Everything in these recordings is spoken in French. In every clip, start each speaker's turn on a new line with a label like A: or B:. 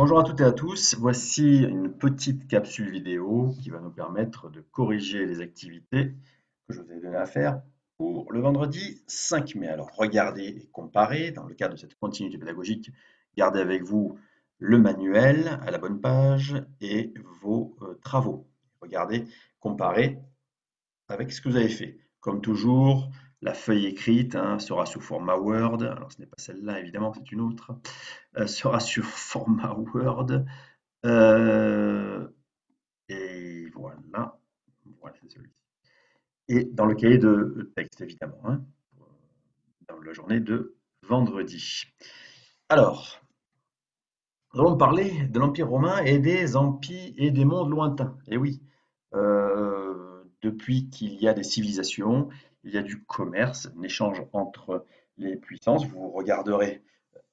A: Bonjour à toutes et à tous, voici une petite capsule vidéo qui va nous permettre de corriger les activités que je vous ai donné à faire pour le vendredi 5 mai. Alors regardez et comparez, dans le cadre de cette continuité pédagogique, gardez avec vous le manuel à la bonne page et vos euh, travaux. Regardez, comparez avec ce que vous avez fait. Comme toujours, la feuille écrite hein, sera sous format Word. Alors, ce n'est pas celle-là, évidemment, c'est une autre. Euh, sera sur format Word. Euh, et voilà. Voilà, c'est celui-ci. Et dans le cahier de texte, évidemment, hein, dans la journée de vendredi. Alors, nous allons parler de l'Empire romain et des empires et des mondes lointains. Et oui, euh, depuis qu'il y a des civilisations, il y a du commerce, un échange entre les puissances. Vous regarderez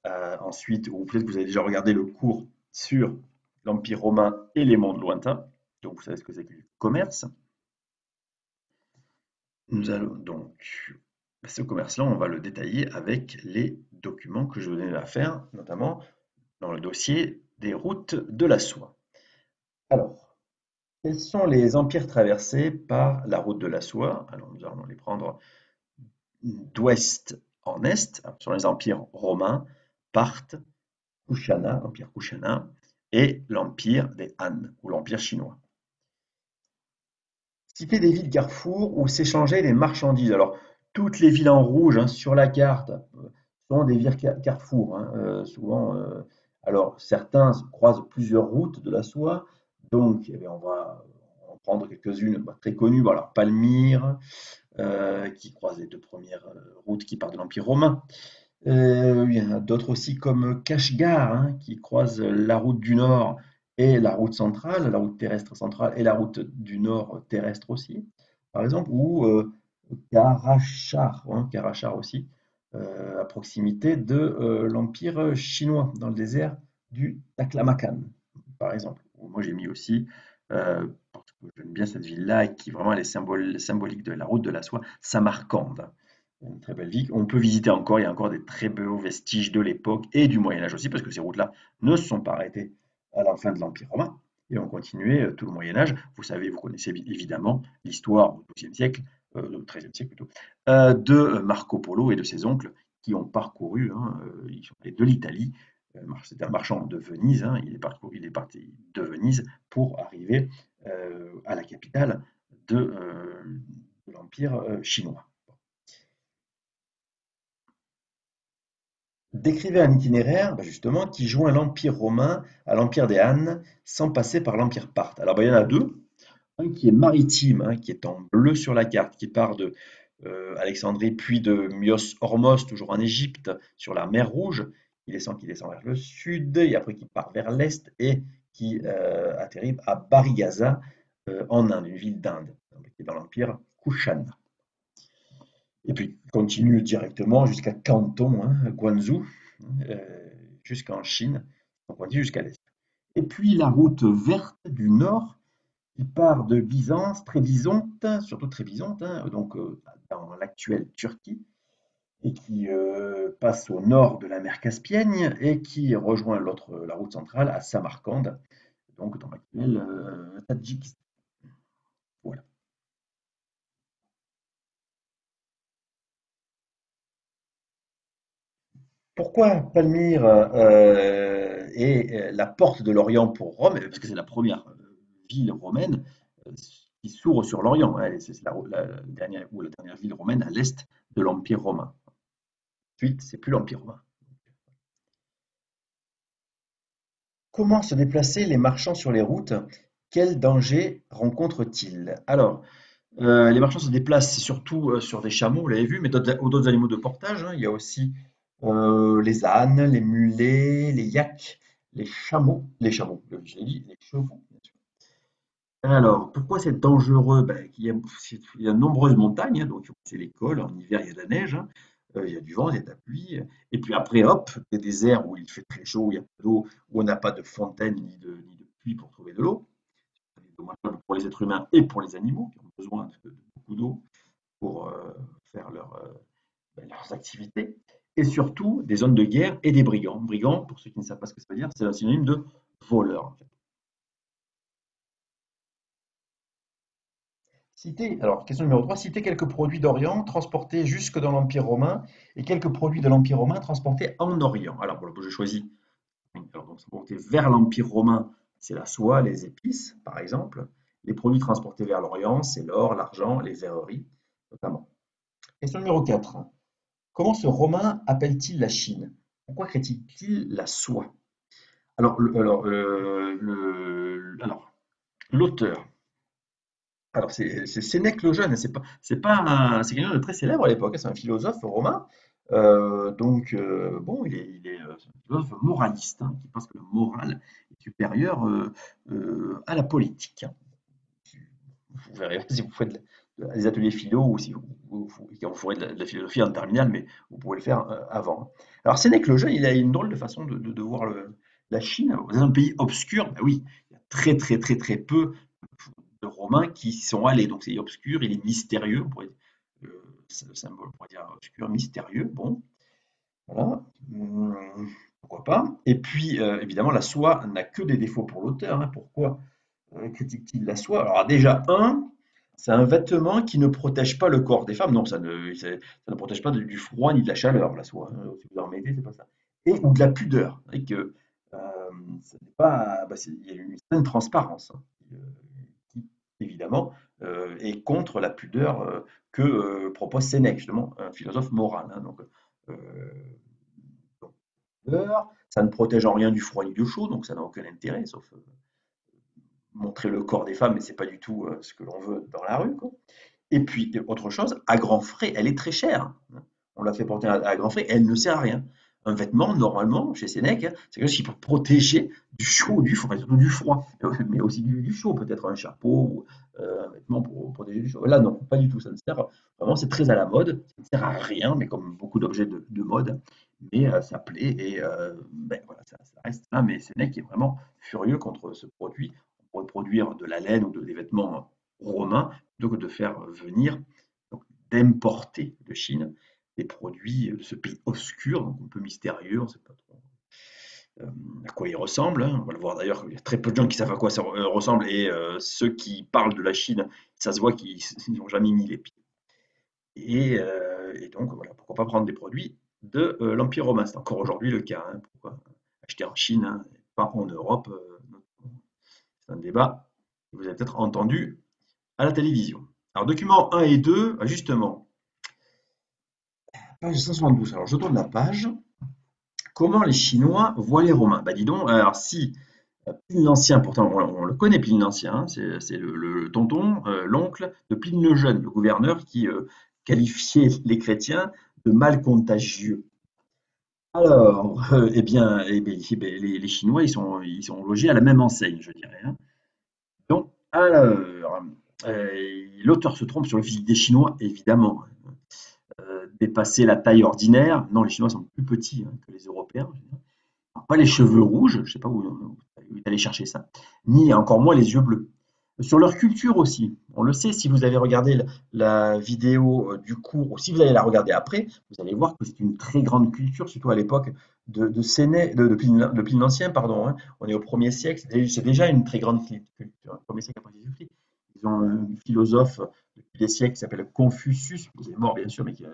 A: euh, ensuite, ou peut-être que vous avez déjà regardé le cours sur l'Empire romain et les mondes lointains. Donc vous savez ce que c'est que le commerce. Nous allons donc, ce commerce-là, on va le détailler avec les documents que je venais à faire, notamment dans le dossier des routes de la soie. Alors, quels sont les empires traversés par la route de la soie? Alors nous allons les prendre d'ouest en est, sur les empires romains, Parthes, Kushana, l'empire Kushana, et l'empire des Han, ou l'empire chinois. Citer des villes carrefour où s'échangeaient les marchandises. Alors, toutes les villes en rouge hein, sur la carte euh, sont des villes carrefour. Hein, euh, souvent, euh, alors certains croisent plusieurs routes de la soie, donc, eh on va en prendre quelques-unes bah, très connues. Voilà, Palmyre, euh, qui croise les deux premières euh, routes qui partent de l'Empire romain. Euh, d'autres aussi comme Kashgar, hein, qui croise la route du Nord et la route centrale, la route terrestre centrale et la route du Nord terrestre aussi, par exemple, ou Karachar, hein, Karachar aussi, à proximité de l'Empire chinois, dans le désert du Taklamakan, par exemple moi j'ai mis aussi, euh, parce que j'aime bien cette ville-là, qui vraiment est symbolique de la route de la soie, Samarcande. Une très belle ville. On peut visiter encore, il y a encore des très beaux vestiges de l'époque et du Moyen-Âge aussi, parce que ces routes-là ne se sont pas arrêtées à la fin de l'Empire romain et ont continué euh, tout le Moyen-Âge. Vous savez, vous connaissez évidemment l'histoire au XIIe siècle, euh, au XIIIe siècle plutôt, de Marco Polo et de ses oncles qui ont parcouru, hein, ils sont allés de l'Italie c'est un marchand de Venise, hein, il, est parti, de Venise pour arriver euh, à la capitale de, euh, l'Empire euh, chinois. Décrivez un itinéraire, bah, justement, qui joint l'Empire romain à l'Empire des Han sans passer par l'Empire parthe. Alors, bah, il y en a deux. Un qui est maritime, hein, qui est en bleu sur la carte, qui part de Alexandrie, puis de Myos Hormos, toujours en Égypte, sur la mer Rouge, il descend, qui descend vers le sud, et après qui part vers l'est et qui euh, atterrit à Barigaza euh, en Inde, une ville d'Inde, qui est dans l'empire Kushana. Et puis continue directement jusqu'à Canton, hein, Guangzhou, euh, jusqu'en Chine, on continue jusqu'à l'est. Et puis la route verte du nord qui part de Byzance, Trébizonte, surtout Trébizonte, hein, donc dans l'actuelle Turquie, et qui euh, passe au nord de la mer Caspienne et qui rejoint la route centrale à Samarcande, donc dans l'actuel euh, Tadjikistan. Voilà. Pourquoi Palmyre euh, est la porte de l'Orient pour Rome? Parce que c'est la première ville romaine qui s'ouvre sur l'Orient. C'est la, dernière, ou la dernière ville romaine à l'est de l'Empire romain. Ensuite, c'est plus l'Empire romain. Comment se déplacer les marchands sur les routes? Quels dangers rencontrent-ils? Alors, euh, les marchands se déplacent surtout euh, sur des chameaux, vous l'avez vu, mais d'autres animaux de portage. Hein. Il y a aussi euh, les ânes, les mulets, les yaks, les chameaux, les chameaux, j'ai dit, les chevaux. Alors, pourquoi c'est dangereux? Ben, il, y a, de nombreuses montagnes, hein, donc c'est l'école, en hiver il y a de la neige, hein. Euh, il y a du vent, il y a de la pluie. Et puis après, hop, des déserts où il fait très chaud, il y a pas d'eau, où on n'a pas de fontaine ni de, ni de puits pour trouver de l'eau. C'est dommageable pour les êtres humains et pour les animaux qui ont besoin de, beaucoup d'eau pour euh, faire euh, ben, leurs activités. et surtout des zones de guerre et des brigands. Brigands, pour ceux qui ne savent pas ce que ça veut dire, c'est un synonyme de voleur. Citer, alors question numéro 3, citer quelques produits d'Orient transportés jusque dans l'Empire romain et quelques produits de l'Empire romain transportés en Orient. Alors, bon, je choisis alors, donc, transportés vers l'Empire romain, c'est la soie, les épices, par exemple. Les produits transportés vers l'Orient, c'est l'or, l'argent, les verreries, notamment. Question numéro 4. Comment ce Romain appelle-t-il la Chine? Pourquoi critique-t-il la soie? Alors, euh, alors, l'auteur, c'est Sénèque le jeune, c'est pas, c'est pas, c'est quelqu'un de très célèbre à l'époque, hein, c'est un philosophe romain. Euh, donc euh, bon, il est, un philosophe moraliste hein, qui pense que le moral est supérieur à la politique. Hein. Vous verrez si vous faites des ateliers philo ou si vous, vous, ferez de la, philosophie en terminale, mais vous pouvez le faire euh, avant. Alors Sénèque le jeune, il a une drôle de façon de, voir la Chine. Vous un pays obscur, ben oui, il y a très très très très peu Qui sont allés, donc c'est obscur, il est mystérieux, on pourrait, euh, le symbole, on dire obscur, mystérieux, bon, voilà, hum, pourquoi pas. Et puis euh, évidemment, la soie n'a que des défauts pour l'auteur, hein. pourquoi critique-t-il la soie? Alors déjà, un, c'est un vêtement qui ne protège pas le corps des femmes. Non, ça ne, ça, ne protège pas du froid ni de la chaleur, la soie. Hein. Si vous en mettez, c'est pas ça. Et ou de la pudeur. Que, euh, pas, bah, il y a une transparence hein, euh, évidemment, euh, est contre la pudeur euh, que propose Sénèque, justement, un philosophe moral. Hein. donc, ça ne protège en rien du froid ni du chaud, donc ça n'a aucun intérêt, sauf montrer le corps des femmes, mais c'est pas du tout euh, ce que l'on veut dans la rue. Et puis, autre chose, à grands frais, elle est très chère. On l'a fait porter à, grands frais, elle ne sert à rien. Un vêtement, normalement, chez Sénèque, hein, c'est quelque chose qui peut protéger du chaud, du froid, surtout du froid, mais aussi du, chaud, peut-être un chapeau ou euh, un vêtement pour protéger du chaud. Là, non, pas du tout, ça ne sert vraiment, c'est très à la mode, ça ne sert à rien, mais comme beaucoup d'objets de, mode, mais euh, ça plaît et ben, voilà, ça, reste là. Mais Sénèque est vraiment furieux contre ce produit produire de la laine ou des vêtements romains, plutôt que de faire venir, d'importer de Chine des produits de ce pays obscur, donc un peu mystérieux, on ne sait pas trop euh, à quoi il ressemble. Hein. On va le voir d'ailleurs, il y a très peu de gens qui savent à quoi ça euh, ressemble, et euh, ceux qui parlent de la Chine, ça se voit qu'ils n'ont jamais mis les pieds. Et, donc, voilà, pourquoi pas prendre des produits de l'Empire romain C'est encore aujourd'hui le cas. Hein. Pourquoi acheter en Chine, hein, pas en Europe c'est un débat que vous avez peut-être entendu à la télévision. Alors, documents 1 et 2, justement, page 172. Alors, je tourne la page. Comment les Chinois voient les Romains? Bah, dis donc, alors si euh, Pline l'Ancien, pourtant on, le connaît Pline l'Ancien, hein, c'est le, tonton, euh, l'oncle de Pline le Jeune, le gouverneur qui euh, qualifiait les chrétiens de mal contagieux. Alors, euh, eh bien, eh les, Chinois, ils sont, ils sont logés à la même enseigne, je dirais. Hein. Donc, alors, euh, l'auteur se trompe sur le physique des Chinois, évidemment. Euh, dépasser la taille ordinaire, non, les Chinois sont plus petits hein, que les Européens. Pas les cheveux rouges, je ne sais pas où, où il est allé chercher ça, ni encore moins les yeux bleus. Sur leur culture aussi, on le sait, si vous avez regardé la vidéo euh, du cours, ou si vous allez la regarder après, vous allez voir que c'est une très grande culture, surtout à l'époque de, de, Pline, l'Ancien, pardon. Hein. On est au 1er siècle, c'est déjà une très grande culture, 1er siècle après Jésus-Christ. Ils ont un philosophe depuis des siècles qui s'appelle Confucius, il est mort bien sûr, mais qui est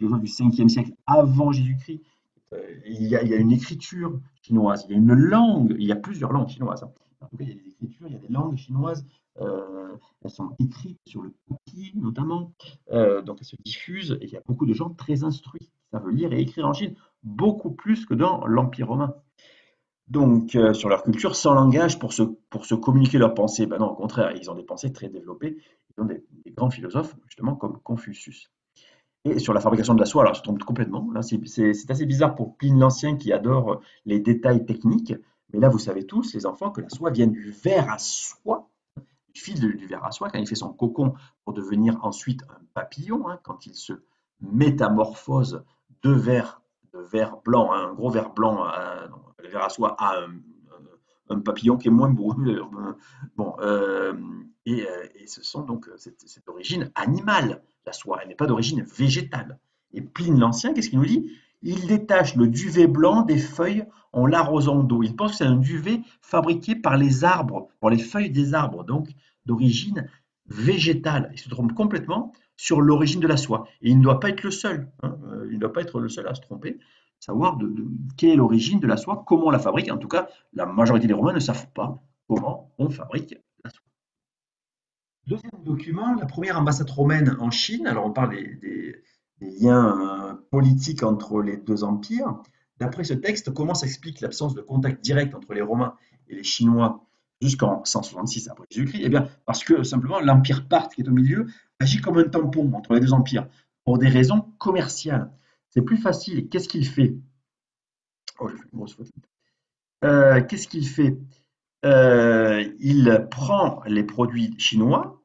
A: du 5e siècle avant Jésus-Christ. Euh, il, y a, une écriture chinoise, il y a une langue, il y a plusieurs langues chinoises. Hein. En tout cas, il y a des écritures, il y a des langues chinoises euh, elles sont écrites sur le papier notamment, euh, donc elles se diffusent et il y a beaucoup de gens très instruits qui savent lire et écrire en Chine, beaucoup plus que dans l'Empire romain. Donc sur leur culture, sans langage pour se, pour se communiquer leurs pensées, ben non, au contraire, ils ont des pensées très développées, ils ont des, grands philosophes justement comme Confucius. Et sur la fabrication de la soie, alors je tombe complètement. C'est assez bizarre pour Pline l'Ancien qui adore les détails techniques. Mais là, vous savez tous, les enfants, que la soie vient du verre à soie du fil du verre à soie, quand il fait son cocon pour devenir ensuite un papillon, hein, quand il se métamorphose de verre, de verre blanc, hein, un gros verre blanc, euh, le verre à soie à un, papillon qui est moins beau. Bon, euh, et, euh, ce sont donc cette, d'origine animale, la soie, elle n'est pas d'origine végétale. Et Pline l'Ancien, qu'est-ce qu'il nous dit? Il détache le duvet blanc des feuilles en l'arrosant d'eau. Il pense que c'est un duvet fabriqué par les arbres, par les feuilles des arbres, donc d'origine végétale. Il se trompe complètement sur l'origine de la soie. Et il ne doit pas être le seul. Hein. Euh, il ne doit pas être le seul à se tromper. Savoir quelle est l'origine de la soie, comment on la fabrique. En tout cas, la majorité des Romains ne savent pas comment on fabrique. Deuxième document, la première ambassade romaine en Chine. Alors on parle des, liens euh, politiques entre les deux empires. D'après ce texte, comment s'explique l'absence de contact direct entre les Romains et les Chinois jusqu'en 166 après Jésus-Christ? Eh bien, parce que simplement l'empire parthe qui est au milieu agit comme un tampon entre les deux empires pour des raisons commerciales. C'est plus facile. Qu'est-ce qu'il fait? Oh, euh, Qu'est-ce qu'il fait? Euh, Il prend les produits chinois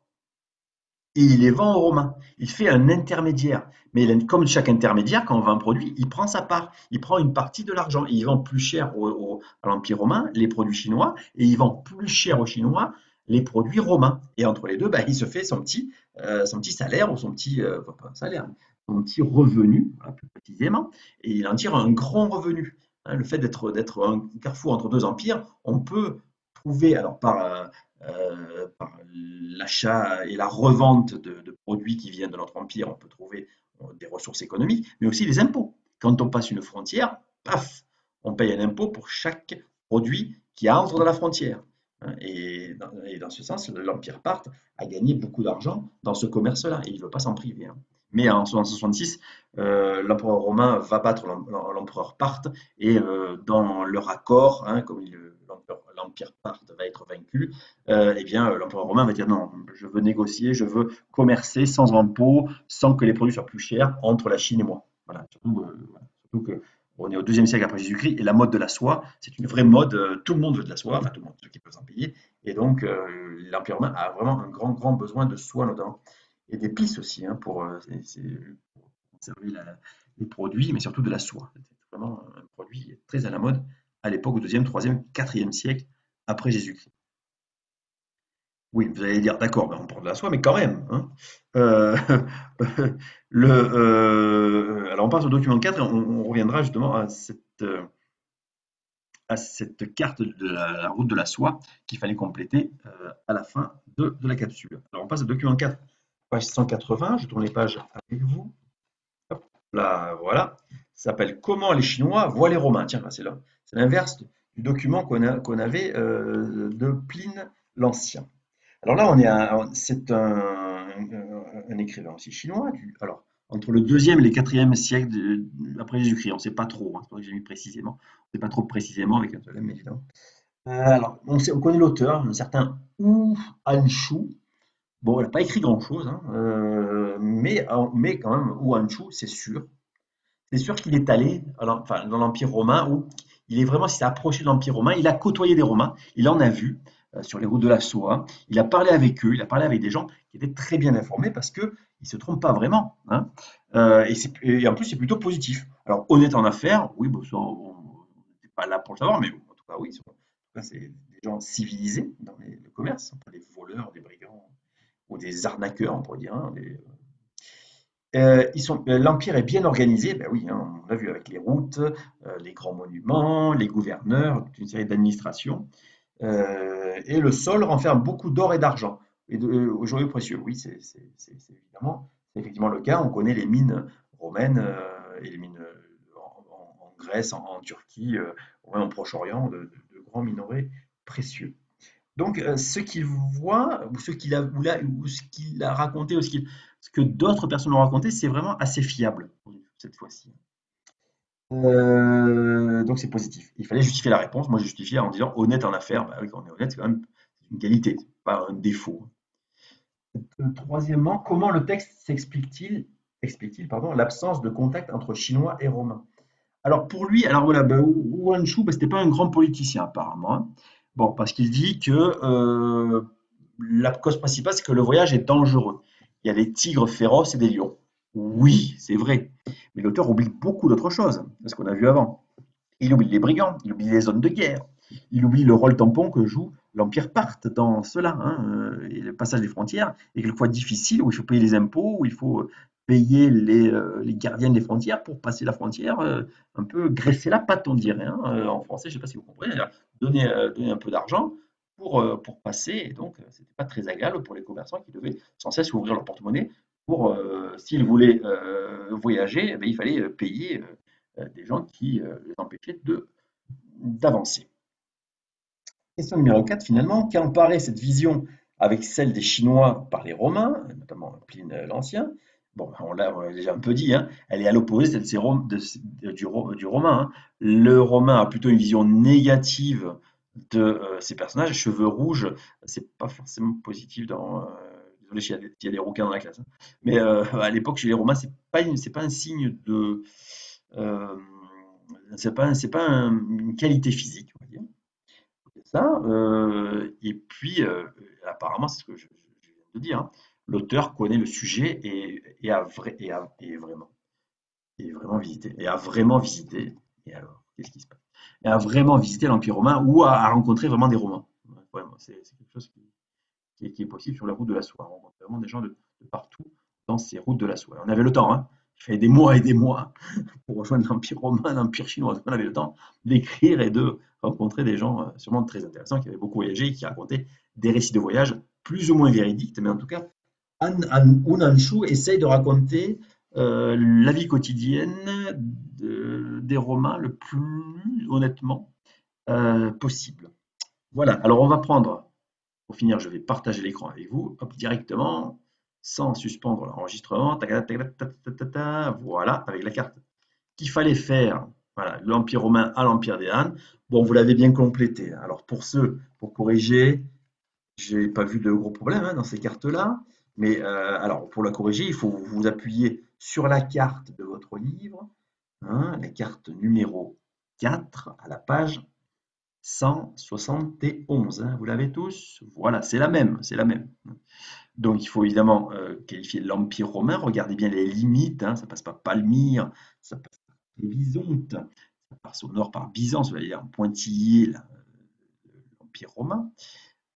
A: il les vend aux Romains. Il fait un intermédiaire. Mais comme chaque intermédiaire, quand on vend un produit, il prend sa part. Il prend une partie de l'argent. Il vend plus cher à l'Empire romain les produits chinois et il vend plus cher aux Chinois les produits romains. Et entre les deux, bah, il se fait son petit, euh, salaire ou son petit, euh, salaire, son petit revenu, plus précisément, et il en tire un grand revenu. Hein, le fait d'être un carrefour entre deux empires, on peut trouver, alors par, euh, par l'achat et la revente de, produits qui viennent de notre empire, on peut trouver des ressources économiques, mais aussi les impôts. Quand on passe une frontière, paf, on paye un impôt pour chaque produit qui entre dans la frontière. Hein, et dans, ce sens, l'Empire parthe a gagné beaucoup d'argent dans ce commerce-là et il ne veut pas s'en priver. Hein. Mais en 1966, euh, l'empereur romain va battre l'empereur parthe et euh, dans leur accord, hein, comme l'empire parthe va être vaincu, euh, eh bien l'empereur romain va dire non, je veux négocier, je veux commercer sans impôt, sans que les produits soient plus chers entre la Chine et moi. Voilà, surtout, surtout que on est au deuxième siècle après Jésus-Christ et la mode de la soie, c'est une vraie mode. Euh, tout le monde veut de la soie, enfin tout le monde, ceux qui peuvent s'en payer. Et donc, euh, l'Empire romain a vraiment un grand, grand besoin de soie notamment et d'épices aussi hein, pour, euh, conserver les produits, mais surtout de la soie. C'est vraiment un produit très à la mode à l'époque au deuxième, troisième, quatrième siècle après Jésus-Christ. Oui, vous allez dire, d'accord, ben, on parle de la soie, mais quand même. Hein. Euh, le, euh, alors on passe au document 4, on, reviendra justement à cette, euh, carte de la, route de la soie qu'il fallait compléter à la fin de, la capsule. Alors on passe au document 4, page 180, je tourne les pages avec vous. là, voilà. Ça s'appelle Comment les Chinois voient les Romains. Tiens. C'est l'inverse du document qu'on avait de Pline l'Ancien. Alors là, c'est un, écrivain aussi chinois. alors, entre le deuxième et le quatrième siècle après Jésus-Christ, on ne sait pas trop, hein, c'est que j'ai mis précisément, on ne sait pas trop précisément avec un mais évidemment. Euh, alors, on, connaît l'auteur, un certain Wu Anshu. Bon, il n'a pas écrit grand-chose, hein, euh, mais, mais quand même, Wu Anshu, c'est sûr. C'est sûr qu'il est allé dans l'Empire romain, où il est vraiment, s'est approché de l'Empire romain, il a côtoyé des Romains, il en a vu. Euh, sur les routes de la soie. Il a parlé avec eux, il a parlé avec des gens qui étaient très bien informés parce qu'ils ne se trompent pas vraiment. Hein. Euh, et, en plus, c'est plutôt positif. Alors, honnête en affaires, oui, bon, on n'est pas là pour le savoir, mais en tout cas, oui, c'est des gens civilisés dans le commerce, pas des voleurs, des brigands ou des arnaqueurs, on pourrait dire. Hein, euh, l'empire est bien organisé, ben oui, hein, on l'a vu avec les routes, les grands monuments, les gouverneurs, une série d'administrations. Euh, et le sol renferme beaucoup d'or et d'argent, et de euh, joyaux précieux. Oui, c'est évidemment, effectivement le cas. On connaît les mines romaines euh, et les mines en, Grèce, en, Turquie, en Proche-Orient, de, grands minerais précieux. Donc, ce qu'il voit, ou ce qu'il a, raconté, ou ce, que d'autres personnes ont raconté, c'est vraiment assez fiable cette fois-ci. Euh, donc c'est positif. Il fallait justifier la réponse. Moi, j'ai justifié en disant honnête en affaires. Bah oui, quand on est honnête, c'est quand même une qualité, pas un défaut. Euh, troisièmement, comment le texte s'explique-t-il explique-t-il l'absence de contact entre Chinois et Romains? Alors pour lui, alors voilà, bah, Wu Shu, bah, c'était pas un grand politicien apparemment. Hein. Bon, parce qu'il dit que euh, la cause principale, c'est que le voyage est dangereux. Il y a des tigres féroces et des lions. Oui, c'est vrai. Mais l'auteur oublie beaucoup d'autres choses, ce qu'on a vu avant. Il oublie les brigands, il oublie les zones de guerre, il oublie le rôle tampon que joue l'Empire parthe dans cela, hein, le passage des frontières est quelquefois difficile, où il faut payer les impôts, où il faut payer les, euh, gardiens des frontières pour passer la frontière, euh, un peu graisser la patte, on dirait. hein, euh, en français, je ne sais pas si vous comprenez. euh, donner un peu d'argent pour, pour passer. Et donc, euh, c'était pas très agréable pour les commerçants qui devaient sans cesse ouvrir leur porte-monnaie pour, s'ils voulaient voyager, eh bien, il fallait payer des gens qui les empêchaient d'avancer. Question numéro 4, finalement, qu'emparait cette vision avec celle des Chinois par les Romains, notamment Pline l'Ancien? Bon, on l'a déjà un peu dit, hein, elle est à l'opposé du, du Romain. hein. Le Romain a plutôt une vision négative de euh, ces personnages. Cheveux rouges, c'est pas forcément positif dans. euh, désolé s'il y, y a des rouquins dans la classe. hein. Mais euh, à l'époque, chez les Romains, c'est pas une- pas un signe de. c'est pas, pas un- une qualité physique, on va dire. Ça, et puis, apparemment, c'est ce que je, viens de dire, l'auteur connaît le sujet et, et a, et a- vraiment, vraiment visité, et a vraiment visité, et alors, qu'est-ce qui se passe? Et a vraiment visité l'Empire romain ou a, rencontré vraiment des Romains. C'est quelque chose qui, est, possible sur la route de la soie. On rencontre vraiment des gens de, de partout dans ces routes de la soie. On avait le temps, hein. Il fallait des mois et des mois pour rejoindre l'Empire romain, l'Empire chinois. On avait le temps d'écrire et de rencontrer des gens euh, sûrement très intéressants qui avaient beaucoup voyagé et qui racontaient des récits de voyage plus ou moins véridiques, mais en tout cas, An, An, Unanshu essaye de raconter euh, la vie quotidienne de- des Romains le plus honnêtement euh, possible. Voilà, alors on va prendre, pour finir, je vais partager l'écran avec vous, hop, directement, sans suspendre l'enregistrement, voilà, avec la carte qu'il fallait faire, voilà, l'Empire romain à l'Empire des Han. Bon, vous l'avez bien complété. Alors pour ceux, pour corriger, j'ai pas vu de gros problèmes hein, dans ces cartes-là. Mais euh, alors pour la corriger, il faut vous appuyer sur la carte de votre livre, hein, la carte numéro 4 à la page 171. hein. Vous l'avez tous? Voilà, c'est la même, c'est la même. Donc il faut évidemment euh, qualifier l'Empire romain. Regardez bien les limites. hein, ça passe par Palmyre, ça passe par Bisonte, ça passe au nord par Byzance, vous voyez en pointillé là, l'Empire romain.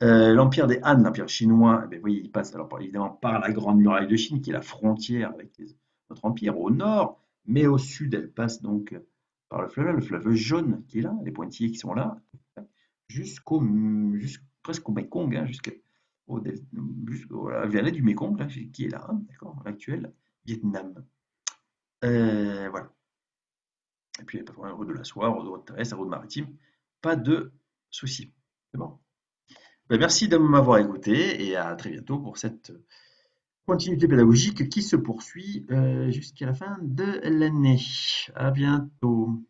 A: Euh, l'Empire des Han, l'Empire chinois, eh bien, voyez, il passe alors évidemment par la Grande Muraille de Chine, qui est la frontière avec notre empire au nord, mais au sud, elle passe donc par le fleuve, le fleuve jaune qui est là, les pointillés qui sont là, jusqu'au, jusqu'- presque au Mekong, hein, jusqu'à la vallée du Mekong, qui est là, hein, d'accord, l'actuel Vietnam. Euh, voilà. Et puis, il n'y a pas de problème, route de la soie, route terrestre, route maritime, pas de soucis. C'est bon? Ben, merci de m'avoir écouté et à très bientôt pour cette continuité pédagogique qui se poursuit euh, jusqu'à la fin de l'année. À bientôt.